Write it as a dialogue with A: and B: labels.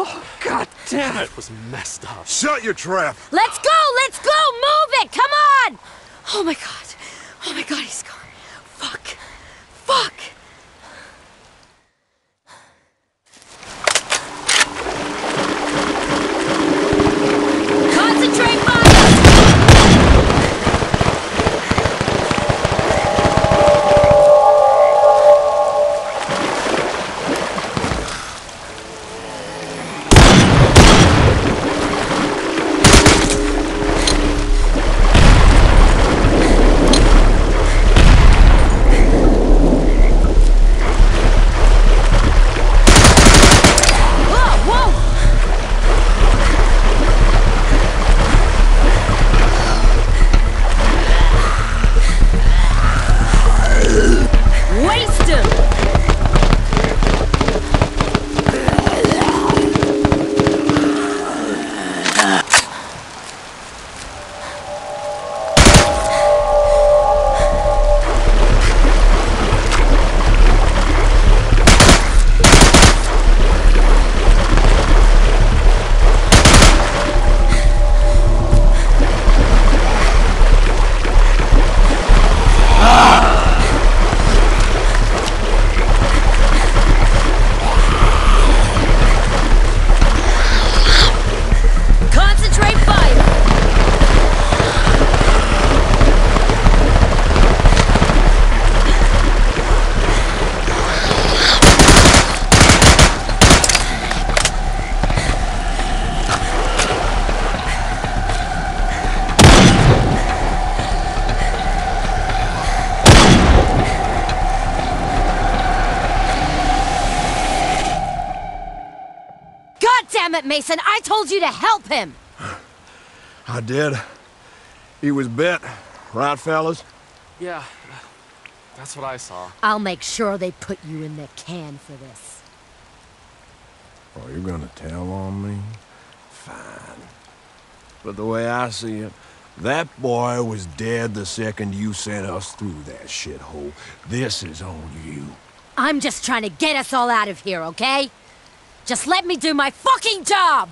A: Oh, god damn it!
B: That was messed up.
C: Shut your trap!
D: Let's go! Let's go! Move it! Come on! Oh my god. Damn it, Mason! I told you to help him!
C: I did. He was bit, right, fellas?
B: Yeah, that's what I saw.
D: I'll make sure they put you in the can for this.
C: Oh, you're gonna tell on me? Fine. But the way I see it, that boy was dead the second you sent us through that shithole. This is on you.
D: I'm just trying to get us all out of here, okay? Just let me do my fucking job!